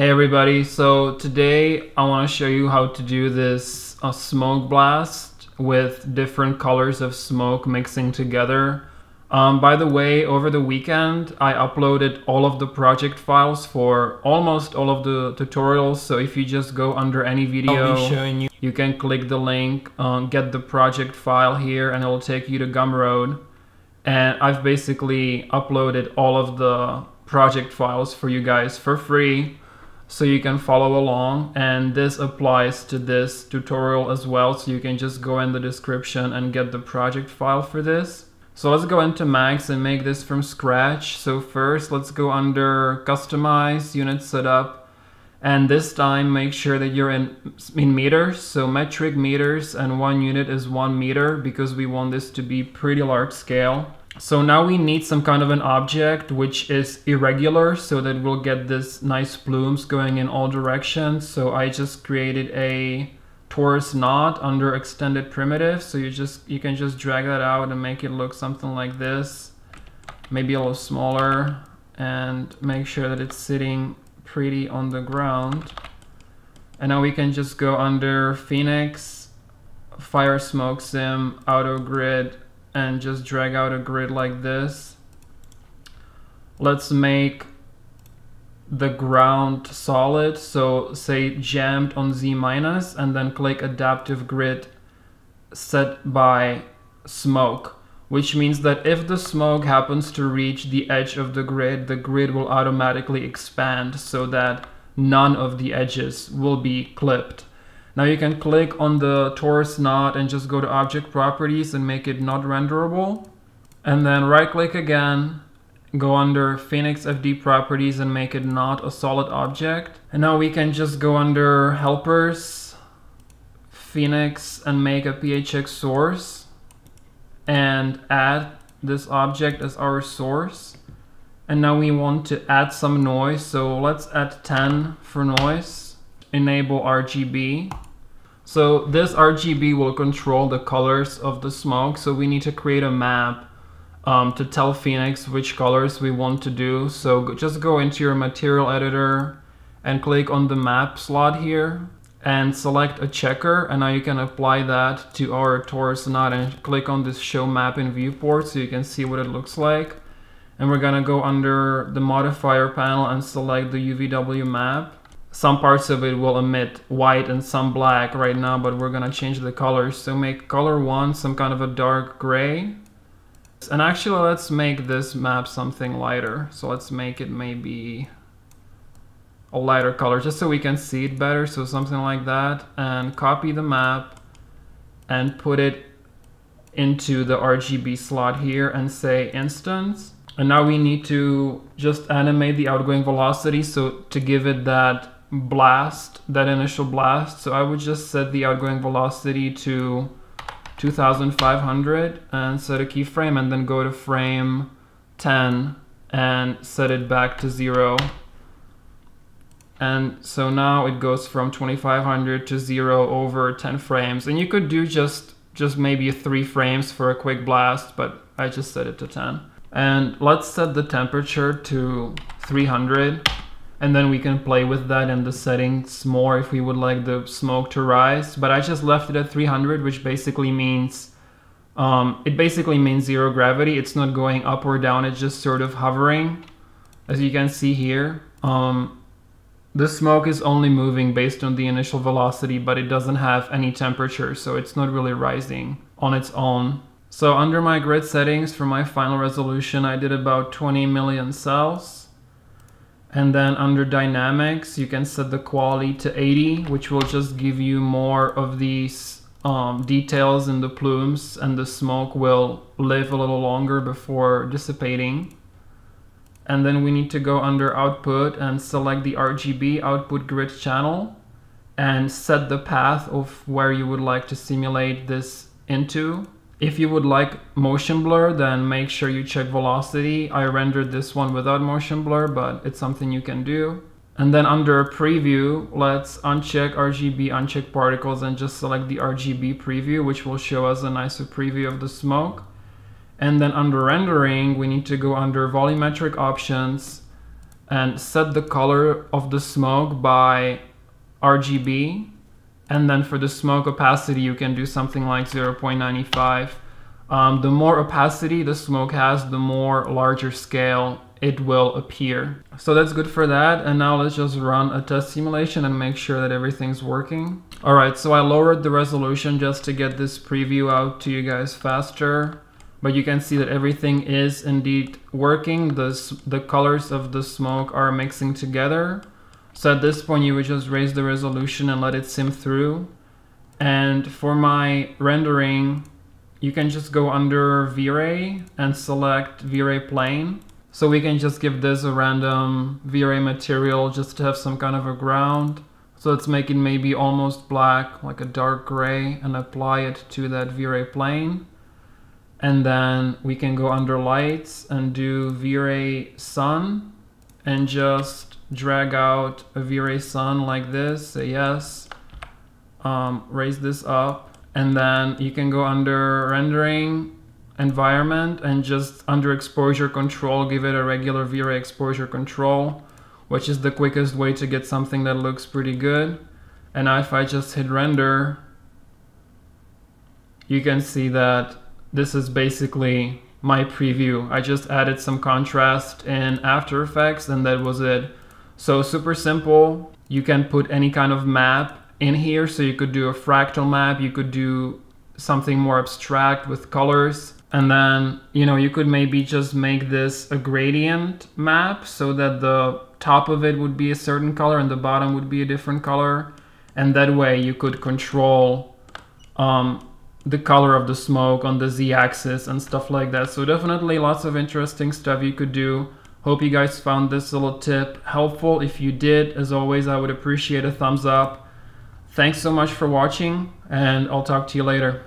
Hey everybody, so today I want to show you how to do this uh, smoke blast with different colors of smoke mixing together. Um, by the way, over the weekend I uploaded all of the project files for almost all of the tutorials, so if you just go under any video, I'll be showing you. you can click the link, um, get the project file here and it'll take you to Gumroad. And I've basically uploaded all of the project files for you guys for free so you can follow along and this applies to this tutorial as well. So you can just go in the description and get the project file for this. So let's go into max and make this from scratch. So first let's go under customize unit setup and this time make sure that you're in in meters. So metric meters and one unit is one meter because we want this to be pretty large scale so now we need some kind of an object which is irregular so that we'll get this nice plumes going in all directions. So I just created a torus knot under extended primitive. So you just you can just drag that out and make it look something like this. Maybe a little smaller and make sure that it's sitting pretty on the ground. And now we can just go under Phoenix, Fire Smoke Sim, Auto Grid, and just drag out a grid like this. Let's make the ground solid. So say jammed on Z minus and then click adaptive grid set by smoke, which means that if the smoke happens to reach the edge of the grid, the grid will automatically expand so that none of the edges will be clipped. Now you can click on the torus knot and just go to object properties and make it not renderable. And then right click again, go under Phoenix FD properties and make it not a solid object. And now we can just go under helpers, Phoenix and make a PHX source and add this object as our source. And now we want to add some noise. So let's add 10 for noise enable RGB. So this RGB will control the colors of the smoke. So we need to create a map um, to tell Phoenix which colors we want to do. So just go into your material editor and click on the map slot here and select a checker and now you can apply that to our torus knot and click on this show map in viewport so you can see what it looks like and we're gonna go under the modifier panel and select the UVW map some parts of it will emit white and some black right now, but we're gonna change the colors. So make color one some kind of a dark gray. And actually let's make this map something lighter. So let's make it maybe a lighter color just so we can see it better. So something like that and copy the map and put it into the RGB slot here and say instance. And now we need to just animate the outgoing velocity. So to give it that blast, that initial blast. So I would just set the outgoing velocity to 2500 and set a keyframe and then go to frame 10 and set it back to zero. And so now it goes from 2500 to zero over 10 frames. And you could do just, just maybe three frames for a quick blast, but I just set it to 10. And let's set the temperature to 300 and then we can play with that in the settings more if we would like the smoke to rise. But I just left it at 300 which basically means um, it basically means zero gravity. It's not going up or down. It's just sort of hovering as you can see here. Um, the smoke is only moving based on the initial velocity but it doesn't have any temperature so it's not really rising on its own. So under my grid settings for my final resolution I did about 20 million cells and then under dynamics, you can set the quality to 80, which will just give you more of these um, details in the plumes and the smoke will live a little longer before dissipating. And then we need to go under output and select the RGB output grid channel and set the path of where you would like to simulate this into. If you would like motion blur, then make sure you check velocity. I rendered this one without motion blur, but it's something you can do. And then under preview, let's uncheck RGB, uncheck particles, and just select the RGB preview, which will show us a nicer preview of the smoke. And then under rendering, we need to go under volumetric options and set the color of the smoke by RGB. And then for the smoke opacity, you can do something like 0.95. Um, the more opacity the smoke has, the more larger scale it will appear. So that's good for that. And now let's just run a test simulation and make sure that everything's working. All right, so I lowered the resolution just to get this preview out to you guys faster. But you can see that everything is indeed working. The, the colors of the smoke are mixing together. So at this point, you would just raise the resolution and let it sim through. And for my rendering, you can just go under V-Ray and select V-Ray plane. So we can just give this a random V-Ray material just to have some kind of a ground. So let's make it maybe almost black, like a dark gray, and apply it to that V-Ray plane. And then we can go under lights and do V-Ray sun and just drag out a V-Ray sun like this, say yes, um, raise this up. And then you can go under rendering environment and just under exposure control give it a regular V-Ray exposure control which is the quickest way to get something that looks pretty good and now if I just hit render you can see that this is basically my preview I just added some contrast in After Effects and that was it so super simple you can put any kind of map in here so you could do a fractal map you could do something more abstract with colors and then, you know, you could maybe just make this a gradient map so that the top of it would be a certain color and the bottom would be a different color. And that way you could control um, the color of the smoke on the z-axis and stuff like that. So definitely lots of interesting stuff you could do. Hope you guys found this little tip helpful. If you did, as always, I would appreciate a thumbs up. Thanks so much for watching and I'll talk to you later.